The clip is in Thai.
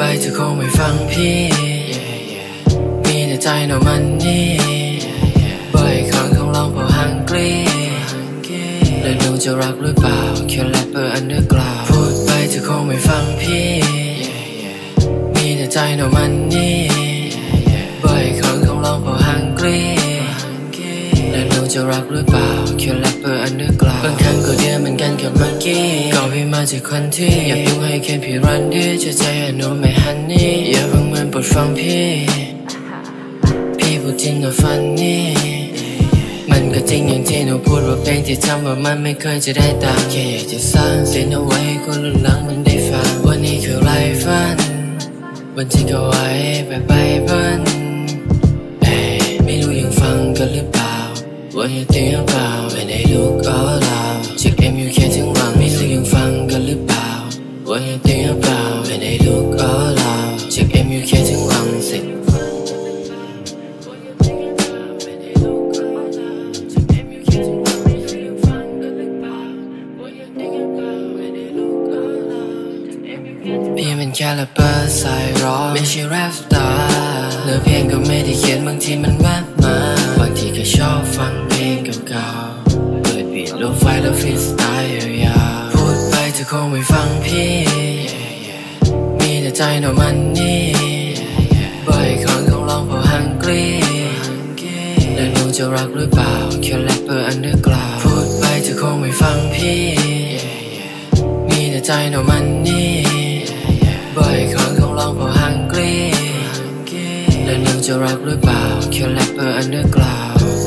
เธอคงไม่ฟังพี่ มีแต่ใจ no money บ่อยครั้งของเราพอ hungry แล้วหนูจะรักหรือเปล่าแค่ rapper underground พูดไปเธอคงไม่ฟังพี่ มีแต่ใจ no money จะรักหรือเปล่าแค่ rapper underground บางครั้งก็เดียวเหมือนกันกับเมื่อกี้ก็พี่มาจากคนที่อยากยุ่งให้แค่พี่รันดีจะใจอนุไม่ฮันนี่อย่าเพิ่งเหมือนปวดฟังพี่ พี่พูดจริงกับฟันนี่มันก็จริงอย่างที่หนูพูดว่าเพลงที่ทำว่ามันไม่เคยจะได้ตามแค่อยากจะสร้างเสียงเอาไว้ให้คนรุ่นหลังมันได้ฟังวันนี้คือไรฝันวันที่ก็ไว้แบบไปเบิ้ล ว่ายังเตียงเปล่าไม่ได้ลูกก็เราเช็คเอ็มยูแค่ถึงหวังม่รู้ยังฟังกันหรือเปล่าว่ายังเตียงเปล่าไม่ได้ลูกก็เราเช็คเอ็มยูแค่ถึงหวังสิพี่เป็นแค่แรปเปอร์สายร้องไม่ใช่แรปสตาร์เนื้อเพลงก็ไม่ได้เขียนบางทีมัน เพลงเก่าๆเปิด beat lo-fi แล้วฟรีสไตล์ยาวๆพูดไปเธอคงไม่ฟังพี่ มีแต่ใจ no money บ่อยครั้งของเราพอห่างไกลแล้วหนูจะรักหรือเปล่าแค่ rapper underground พูดไปเธอคงไม่ฟังพี่ มีแต่ใจ no money บ่อยครั้งของเราพอห่างไกลแล้วหนูจะรักหรือเปล่าแค่ rapper underground